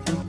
up and